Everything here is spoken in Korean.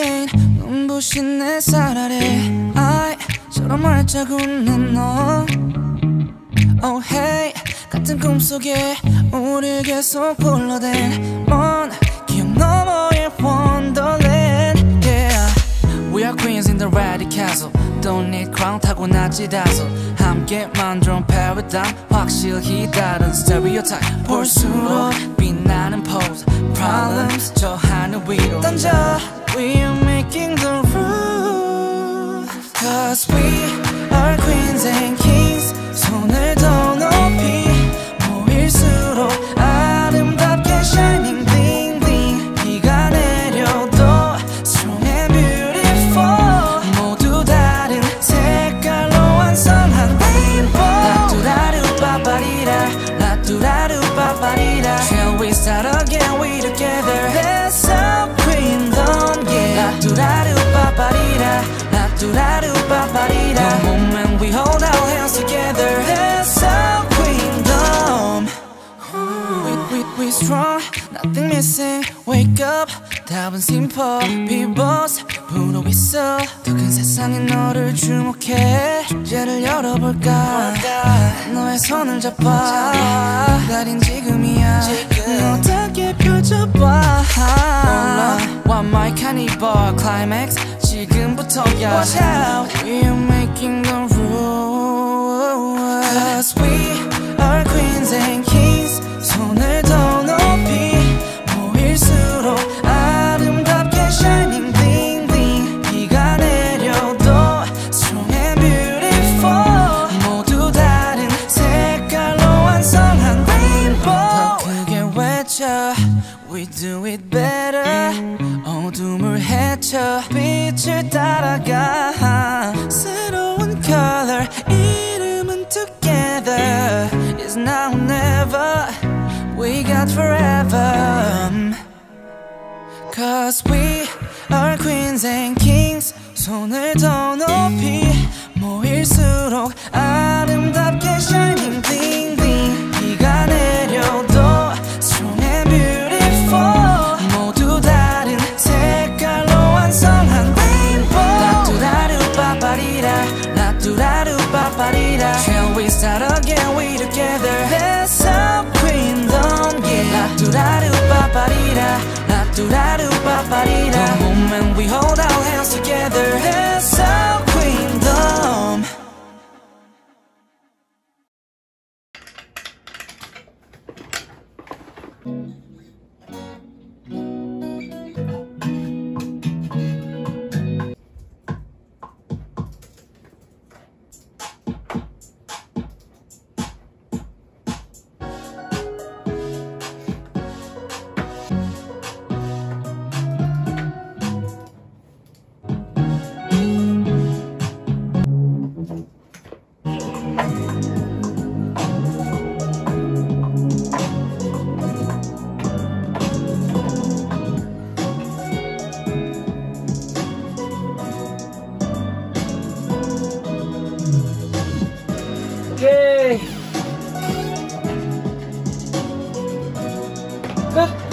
again 눈부신 내 살 아래 아이처럼 활짝 웃는 너 Oh hey 같은 꿈속에 우릴 계속 불러댄 먼 기억 너머의 wonderland Yeah We are queens in the ready castle Don't need crown 타고나지 다소 함께 만들어 paradigm 확실히 다른 stereotype 볼수록 빛나는 pose Problems 저 하늘 위로 던져 are Cause we we, we, we strong, nothing missing Wake up, 답은 simple People's 부르고 있어 더큰 세상에 너를 주목해 주제를 열어볼까 너의 손을 잡아 기다린 지금이야 어떻게 펼쳐봐 One my cannibal climax 지금부터야 Watch out, we are We do it better 어둠을 헤쳐 빛을 따라가 새로운 color 이름은 together It's now or never We got forever Cause we are queens and kings 손을 더 The moment we hold our hands together Let's up queendom 오 कर